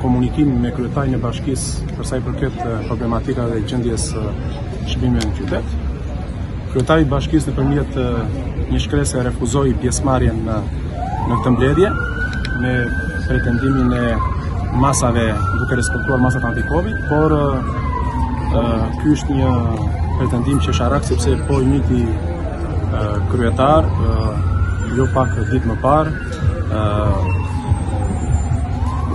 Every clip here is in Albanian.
komunikim me kryetarin e bashkisë për sa i përket problematikave dhe gjendjes së shërbimeve në qytet. Kryetari i bashkisë nëpërmjet një shkrese refuzoi pjesëmarrjen në, në këtë mbledhje me pretendimin e masave duke respektuar masat anti-Covid, por ky është një pretendim qesharak sepse po i njëti Kryetar, jo pak ditë më parë,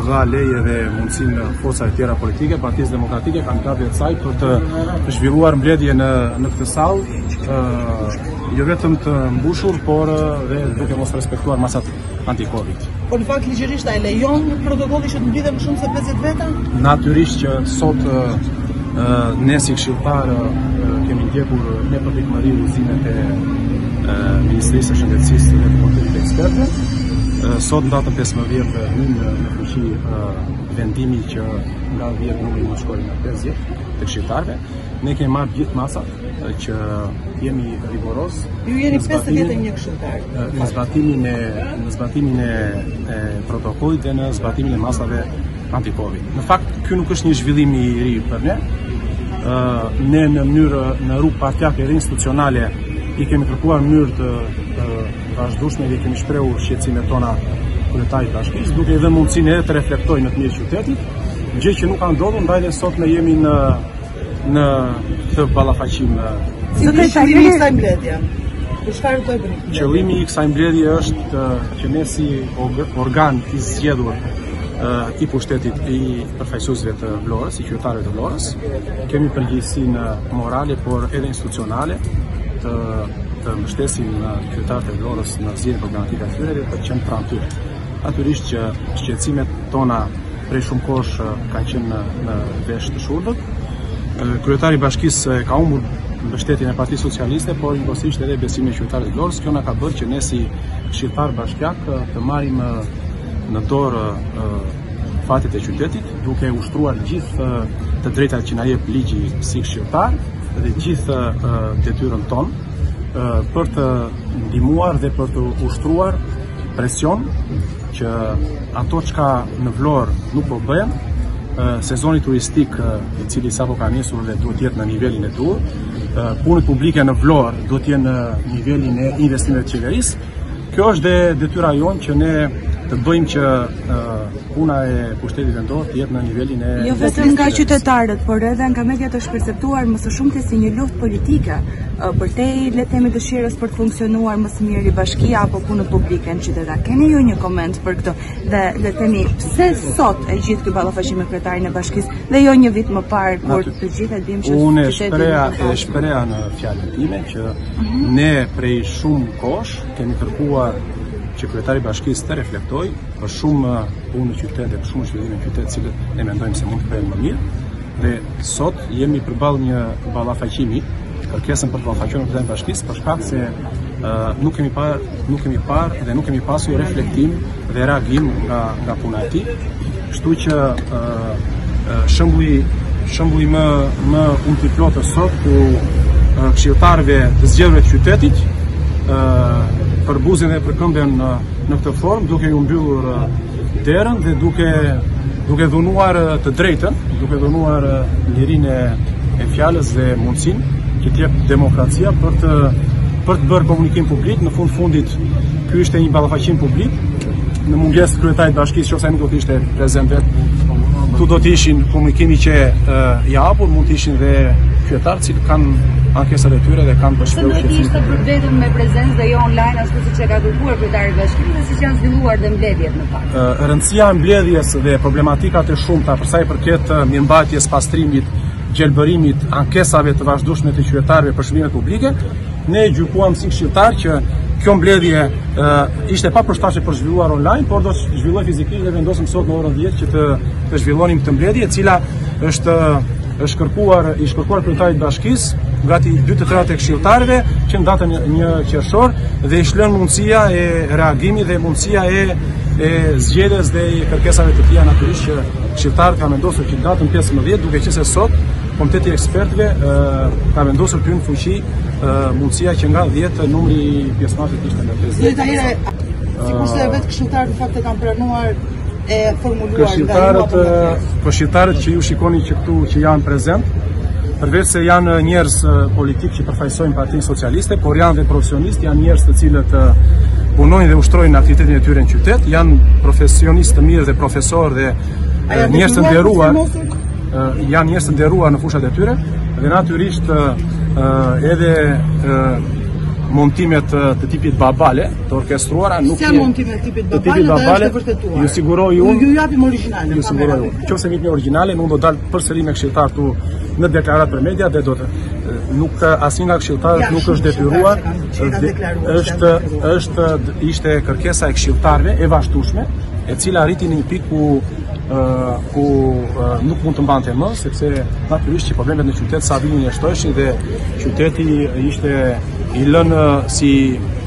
dha leje dhe mundësinë forcave të tjera politike, Partisë Demokratike, kanë kapje të saj për të zhvilluar mbledhje në, në këtë sallë, jo vetëm të mbushur, por dhe duke mos respektuar masat anti-Covid. Por në fakt ligjërisht a e lejon protokolli që të mblidhen më shumë se 50 veta? Natyrisht që sot ne si këshilltarë kemi ndjekur me përpikmëri udhëzimet e Ministrisë së Shëndetësisë dhe të Komitetit të Ekspertëve. Sot në datën 15 hyn në fuqi vendimi që nga 10 mund të shkojë në 50 të këshilltarëve. Ne kemi marrë gjithë masat që jemi rigorozë. Ju jeni 51 këshilltarë. Në zbatimin e në zbatimin e, e protokollit dhe në zbatimin e masave anti-covid. Në fakt ky nuk është një zhvillim i ri për ne. Ë ne në mënyrë në rrugë partiake dhe institucionale i kemi kërkuar mënyrë të, të vazhdueshme dhe i kemi shprehur shqetësimet tona kryetarit të bashkisë, duke i dhënë mundësinë edhe të reflektojë në të mirë të qytetit, gjë që nuk ka ndodhur, ndaj sot ne jemi në Në këtë ballafaqim në Cili është qëllimi i kësaj mbledhje? Për çfarë do të bëni? Qëllimi i kësaj mbledhje është që ne si organ i zgjedhur i pushtetit i përfaqësuesve të Vlorës, i qytetarëve të Vlorës, kemi përgjegjësinë morale por edhe institucionale të të mbështesim qytetarët e Vlorës në zgjidhjen e problematikave të tyre dhe për të qenë pranë tyre. Natyrisht që shqetësimet tona Prej shumë kohësh kanë qenë në, në vesh të shurdët. Kryetari i bashkisë ka humbur mbështetjen e Partisë Socialiste, por njëkohësisht edhe besimin e qytetarëve të Vlorës. Kjo na ka bërë që ne si këshilltarë bashkiakë të marrim në dorë fatet e qytetit, duke ushtruar gjithë të drejtat që na jep ligji si këshilltarë dhe gjithë detyrën tonë për të ndihmuar dhe për të ushtruar presion që ato çka në Vlorë nuk po bëhen, sezoni turistik i cili sapo ka nisur dhe duhet të jetë në nivelin e duhur, punët publike në Vlorë duhet të jenë në nivelin e investimeve të qeverisë. Kjo është dhe detyra jonë që ne të bëjmë që Puna e pushtetit vendor të jetë në nivelin e Jo vetëm nga qytetarët, por edhe nga mediat është perceptuar më së shumti si një luftë politike, përtej le të themi dëshirës për të funksionuar më së miri bashkia apo punët publike në qytet. A keni ju një koment për këtë? Dhe le të themi pse sot e gjithë ky ballafaqim me kryetarin e bashkisë dhe jo një vit më parë kur të gjithë e dimë që unë shpreha e shpreha në fjalën time që mhm. ne prej shumë kohësh kemi kërkuar që kryetari i bashkisë të reflektojë Për shumë punë në qytet dhe për shumë zhvillime në qytet, të cilat ne mendojmë se mund të bëhen më mirë. Dhe sot jemi përballë një ballafaqimi, kërkesën për të ballafaquar kryetarin e bashkisë, për shkak se uh, nuk kemi parë, nuk kemi parë dhe nuk kemi pasur reflektim dhe reagim nga nga puna e tij. Kështu që uh, uh, shembulli shembulli më më kuptimplotë sot ku uh, këshilltarëve të zgjedhur të qytetit uh, përbuzen dhe përkëmben uh, në këtë formë duke iu mbyllur derën dhe duke duke dhunuar të drejtën, duke dhunuar lirinë e fjalës dhe mundësinë që të jep demokracia për të për të bërë komunikim publik, në fund fundit ky ishte një ballafaqim publik në mungesë të kryetarit të bashkisë, nëse nuk do të ishte prezent vetë. Ku do të ishin komunikimi qe i hapur, mund të ishin dhe qytetarë që kanë ankesat e tyre dhe kanë përshkruar. Ishte për vetëm me prezencë dhe jo online siç e ka kërkuar kryetari i bashkisë dhe siç janë zhvilluar dhe mbledhjet në fakt. Rëndësia e mbledhjes dhe problematikat e shumta për sa i përket mirëmbajtjes, pastrimit, gjelbërimit, ankesave të vazhdueshme të qytetarëve për shërbimet publike, ne e gjykuam si këshilltarë që kjo mbledhje ishte e papërshtatshme për t'u zhvilluar online, por do të zhvillohej fizikisht dhe vendosëm sot në orën 10 që të të zhvillonim këtë mbledhje, e cila është është kërkuar i është kërkuar kryetarit të bashkisë gati 2 të tretat e këshilltarëve që në datën 1 qershor dhe i është lënë mundësia e reagimit dhe mundësia e e zgjedhjes dhe e kërkesave të tija natyrisht që këshilltarët kanë vendosur që datën 15 duke qenë se sot komiteti i ekspertëve ka vendosur të hyjë në fuqi mundësia që nga 10 numri i pjesëmarrësve të ishte në 50. Sikurse vetë këshilltarët në fakt e kanë pranuar e formuluar nga ju apo këshilltarët që ju shikoni që këtu që janë prezent, përveç se janë njerëz politikë që përfaqësojnë Partinë Socialiste, por janë dhe profesionistë, janë njerëz të cilët punojnë dhe ushtrojnë aktivitetin e tyre në qytet, janë profesionistë të mirë dhe profesorë dhe njerëz të nderuar, janë njerëz të nderuar në fushat e tyre dhe natyrisht edhe montimeve të tipit babale të orkestruara nuk janë të tipit babale të tipit babale është vërtetuar ju siguroj unë ju japim origjinalin ju siguroj unë nëse vjen origjinale unë do dal përsëri me këshilltarë këtu në deklaratë për media dhe do të nuk asnjë nga këshilltarët nuk është detyruar është është ishte kërkesa e këshilltarëve e vazhdueshme e cila arriti në një pikë ku ku nuk mund të mbante më sepse natyrisht që problemet në qytet sa vinin e shtoheshin dhe qyteti ishte i lënë si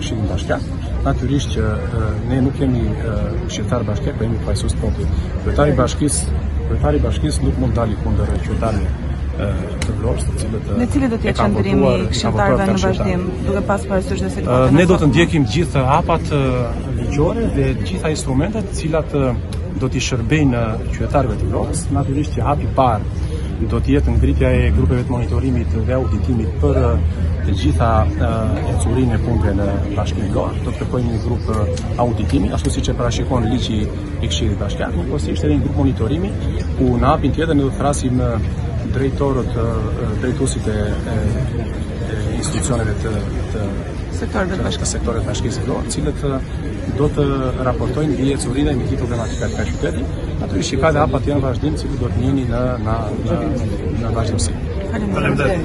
Këshillin Bashkiak. Natyrisht që ne nuk jemi këshilltarë bashkiakë, por jemi përfaqësues populli. Kryetari i bashkisë, kryetari i bashkisë nuk mund të dali kundër qytetarëve të Vlorës, të cilët Cili do të jetë qëndrimi i këshilltarëve në vazhdim, duke pas parasysh dhe situatën. Ne do të ndjekim gjithë hapat ligjore dhe të gjitha instrumentet të cilat do t'i shërbejnë qytetarëve të Vlorës, natyrisht që hapi i parë do të jetë ngritja e grupeve të monitorimit dhe auditimit për të gjitha ecurinë e punëve në bashkinë Vlorë. Do të kërkojmë një grup auditimi, ashtu siç e parashikon ligji i Këshillit Bashkiak, po ashtu edhe një grup monitorimi ku në hapin tjetër ne do të thërrasim drejtorët drejtuesit e institucioneve të të sektorëve të bashkisë, sektorëve të bashkisë, të cilët do të raportojnë mbi ecurinë e këtyre problematikave të qytetit. Ato i shikoni, ka dhe hapa të tjerë në vazhdim, të cilët do t'i njihni në në në, në vazhdimësi. Faleminderit.